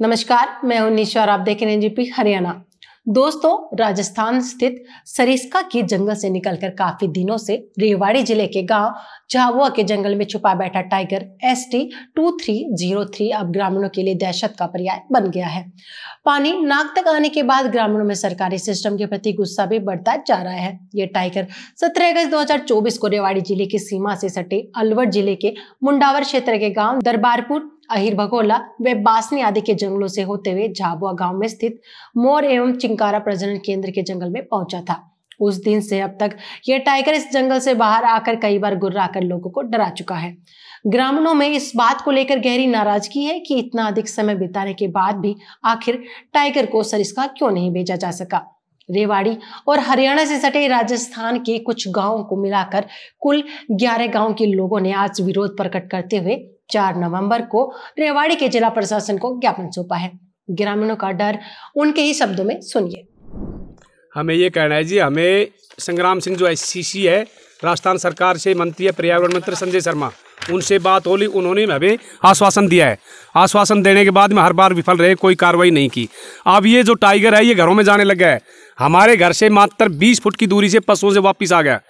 नमस्कार मैं हूँ निशा और आप देख रहे हैं जीपी हरियाणा दोस्तों, राजस्थान स्थित सरिस्का के जंगल से निकलकर काफ़ी दिनों से रेवाड़ी ज़िले के गाँव झाबुआ के जंगल में छुपा बैठा tiger S T two three zero three अब ग्रामीणों के लिए दहशत का पर्याय बन गया है। पानी नाक तक आने के बाद ग्रामीणों में सरकारी सिस्टम के प्रति गुस्सा भी बढ़ता जा रहा है। ये टाइगर 17 अगस्त 2024 को रेवाड़ी ज़िले की सीमा से सटे अलवर ज़िले के मुंडावर क्षेत्र के गाँव दरबारपुर अहिर भगोला, व बासनी आदि के जंगलों से होते हुए झाबुआ गाँव में स्थित मोर एवं चिंकारा प्रजनन केंद्र के जंगल में पहुँचा था। उस दिन से अब तक यह टाइगर इस जंगल से बाहर आकर कई बार गुर्रा कर लोगों को डरा चुका है। ग्रामीणों में इस बात को लेकर गहरी नाराज़गी है कि इतना अधिक समय बिताने के बाद भी आखिर टाइगर को सरिस्का क्यों नहीं भेजा जा सका? रेवाड़ी और हरियाणा से सटे राजस्थान के कुछ गाँवों को मिलाकर कुल 11 गाँव के लोगों ने आज विरोध प्रकट करते हुए 4 नवंबर को रेवाड़ी के जिला प्रशासन को ज्ञापन सौंपा है। ग्रामीणों का डर उनके ही शब्दों में सुनिए। हमें ये कहना है जी, हमें संग्राम सिंह जो एस है, राजस्थान सरकार से मंत्री है, पर्यावरण मंत्री संजय शर्मा, उनसे बात होली, उन्होंने हमें आश्वासन दिया है। आश्वासन देने के बाद में हर बार विफल रहे, कोई कार्रवाई नहीं की। अब ये जो टाइगर है, ये घरों में जाने लग गया है। हमारे घर से मात्र 20 फुट की दूरी से पशुओं से वापस आ गया।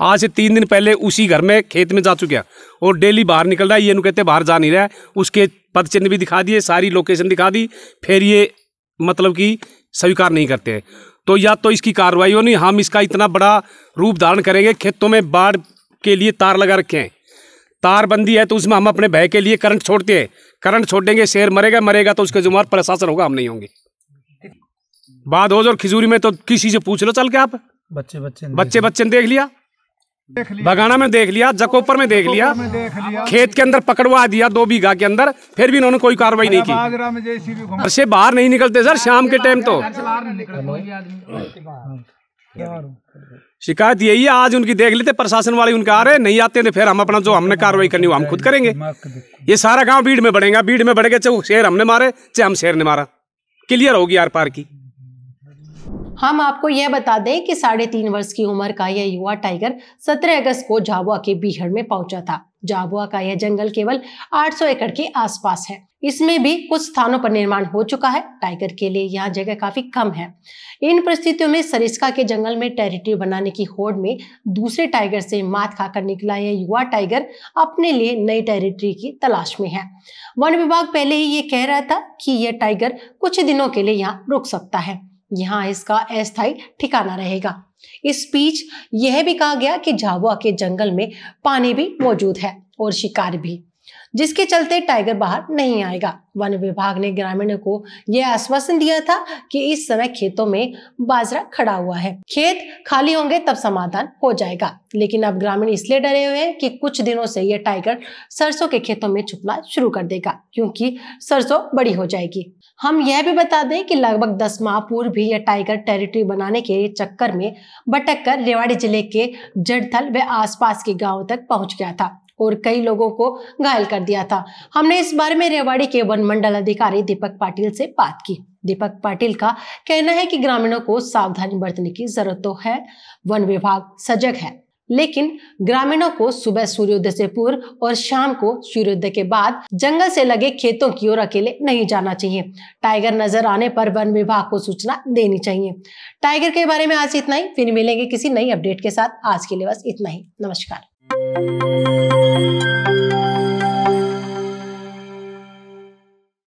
आज से तीन दिन पहले उसी घर में खेत में जा चुका और डेली बाहर निकल रहा है। ये कहते बाहर जा नहीं रहा है। उसके पद चिन्ह भी दिखा दिए सारी लोकेशन दिखा दी। फिर ये मतलब कि स्वीकार नहीं करते हैं। तो या तो इसकी कार्रवाई हो नहीं हम इसका इतना बड़ा रूप धारण करेंगे खेतों में बाढ़ के लिए तार लगा रखे हैं। तार बंदी है तो उसमें हम अपने भय के लिए करंट छोड़ते हैं। करंट छोड़ेंगे शेर मरेगा मरेगा तो उसके जुम्मार प्रशासन होगा हम नहीं होंगे। बाद हो जो खिजूरी में तो किसी से पूछ लो चल के आप। बच्चे बच्चे बच्चे बच्चे ने देख लिया। बगाना में देख लिया जकोपर में देख लिया। खेत के अंदर पकड़वा दिया दो बीघा के अंदर फिर भी इन्होंने कोई कार्रवाई नहीं की। घर से बाहर नहीं निकलते सर शाम के टाइम तो। शिकायत यही है आज उनकी देख लेते प्रशासन वाले उनके आ रहे नहीं आते थे फिर हम अपना जो हमने कार्रवाई करनी वो हम खुद करेंगे। ये सारा गाँव भीड़ में बढ़ेगा भीड़ में बढ़ेगा चाहे शेर हमने मारे चाहे हम शेर ने मारा। क्लियर होगी आर पार की। हम आपको यह बता दें कि साढ़े तीन वर्ष की उम्र का यह युवा टाइगर 17 अगस्त को झाबुआ के बीहड़ में पहुँचा था। झाबुआ का यह जंगल केवल 800 एकड़ के आसपास है। इसमें भी कुछ स्थानों पर निर्माण हो चुका है। टाइगर के लिए यहाँ जगह काफ़ी कम है। इन परिस्थितियों में सरिस्का के जंगल में टेरिटरी बनाने की होड़ में दूसरे टाइगर से मात खाकर निकला यह युवा टाइगर अपने लिए नई टेरिटरी की तलाश में है। वन विभाग पहले ही ये कह रहा था कि यह टाइगर कुछ दिनों के लिए यहाँ रुक सकता है। यहाँ इसका अस्थायी ठिकाना रहेगा। इस बीच यह भी कहा गया कि झाबुआ के जंगल में पानी भी मौजूद है और शिकार भी। जिसके चलते टाइगर बाहर नहीं आएगा। वन विभाग ने ग्रामीणों को यह आश्वासन दिया था कि इस समय खेतों में बाजरा खड़ा हुआ है। खेत खाली होंगे तब समाधान हो जाएगा। लेकिन अब ग्रामीण इसलिए डरे हुए हैं कि कुछ दिनों से यह टाइगर सरसों के खेतों में छुपना शुरू कर देगा, क्योंकि सरसों बड़ी हो जाएगी। हम यह भी बता दें कि लगभग दस माह पूर्व भी यह टाइगर टेरिटरी बनाने के चक्कर में भटक कर रेवाड़ी ज़िले के जड़थल व आसपास के गाँव तक पहुँच गया था। और कई लोगों को घायल कर दिया था। हमने इस बारे में रेवाड़ी के वन मंडल अधिकारी दीपक पाटिल से बात की। दीपक पाटिल का कहना है कि ग्रामीणों को सावधानी बरतने की ज़रूरत तो है, वन विभाग सजग है। लेकिन ग्रामीणों को सुबह सूर्योदय से पूर्व और शाम को सूर्योदय के बाद जंगल से लगे खेतों की ओर अकेले नहीं जाना चाहिए। टाइगर नज़र आने पर वन विभाग को सूचना देनी चाहिए। टाइगर के बारे में आज इतना ही। फिर मिलेंगे किसी नई अपडेट के साथ। आज के लिए बस इतना ही। नमस्कार। Música